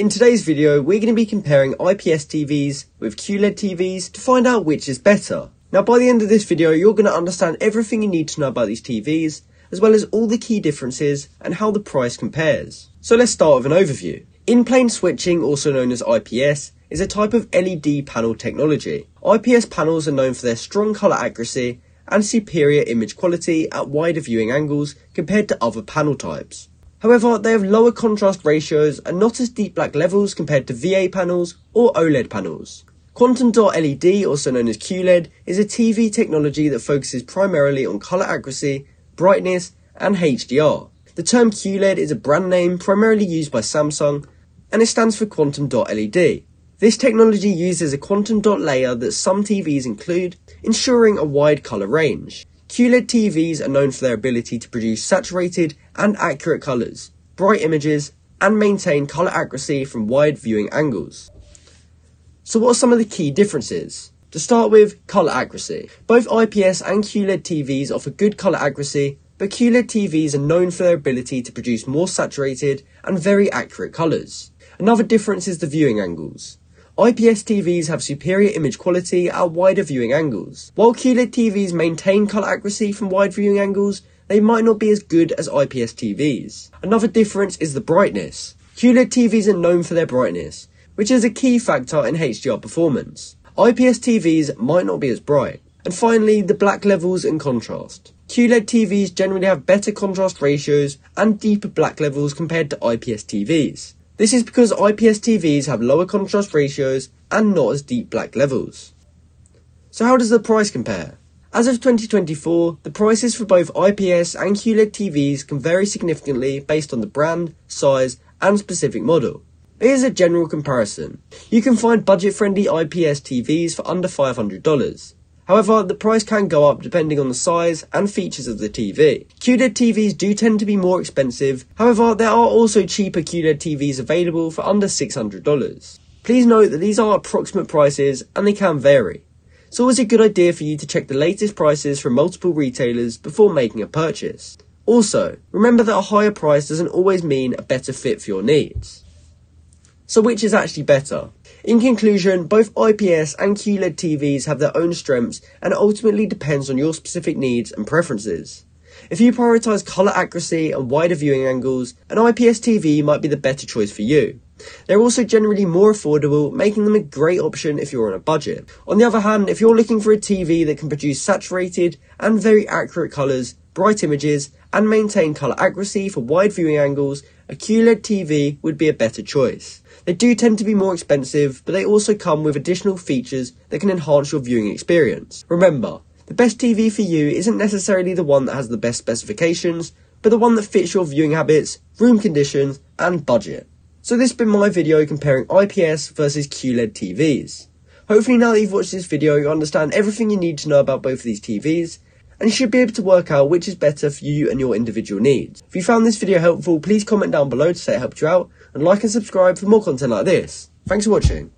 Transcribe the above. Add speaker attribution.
Speaker 1: In today's video, we're going to be comparing IPS TVs with QLED TVs to find out which is better. Now by the end of this video, you're going to understand everything you need to know about these TVs, as well as all the key differences and how the price compares. So let's start with an overview. In-plane switching, also known as IPS, is a type of LED panel technology. IPS panels are known for their strong colour accuracy and superior image quality at wider viewing angles compared to other panel types. However, they have lower contrast ratios and not as deep black levels compared to VA panels or OLED panels. Quantum Dot LED, also known as QLED, is a TV technology that focuses primarily on colour accuracy, brightness, and HDR. The term QLED is a brand name primarily used by Samsung, and it stands for Quantum Dot LED. This technology uses a quantum dot layer that some TVs include, ensuring a wide colour range. QLED TVs are known for their ability to produce saturated and accurate colours, bright images, and maintain colour accuracy from wide viewing angles. So what are some of the key differences? To start with, colour accuracy. Both IPS and QLED TVs offer good colour accuracy, but QLED TVs are known for their ability to produce more saturated and very accurate colours. Another difference is the viewing angles. IPS TVs have superior image quality at wider viewing angles. While QLED TVs maintain colour accuracy from wide viewing angles, they might not be as good as IPS TVs. Another difference is the brightness. QLED TVs are known for their brightness, which is a key factor in HDR performance. IPS TVs might not be as bright. And finally, the black levels and contrast. QLED TVs generally have better contrast ratios and deeper black levels compared to IPS TVs. This is because IPS TVs have lower contrast ratios and not as deep black levels. So how does the price compare? As of 2024, the prices for both IPS and QLED TVs can vary significantly based on the brand, size, and specific model. Here's a general comparison. You can find budget-friendly IPS TVs for under $500. However, the price can go up depending on the size and features of the TV. QLED TVs do tend to be more expensive, however, there are also cheaper QLED TVs available for under $600. Please note that these are approximate prices and they can vary. It's always a good idea for you to check the latest prices from multiple retailers before making a purchase. Also, remember that a higher price doesn't always mean a better fit for your needs. So which is actually better? In conclusion, both IPS and QLED TVs have their own strengths and ultimately depends on your specific needs and preferences. If you prioritise colour accuracy and wider viewing angles, an IPS TV might be the better choice for you. They're also generally more affordable, making them a great option if you're on a budget. On the other hand, if you're looking for a TV that can produce saturated and very accurate colours, bright images, and maintain colour accuracy for wide viewing angles, a QLED TV would be a better choice. They do tend to be more expensive, but they also come with additional features that can enhance your viewing experience. Remember, the best TV for you isn't necessarily the one that has the best specifications, but the one that fits your viewing habits, room conditions, and budget. So this has been my video comparing IPS versus QLED TVs. Hopefully now that you've watched this video, you understand everything you need to know about both of these TVs, and you should be able to work out which is better for you and your individual needs. If you found this video helpful, please comment down below to say it helped you out, and like and subscribe for more content like this. Thanks for watching.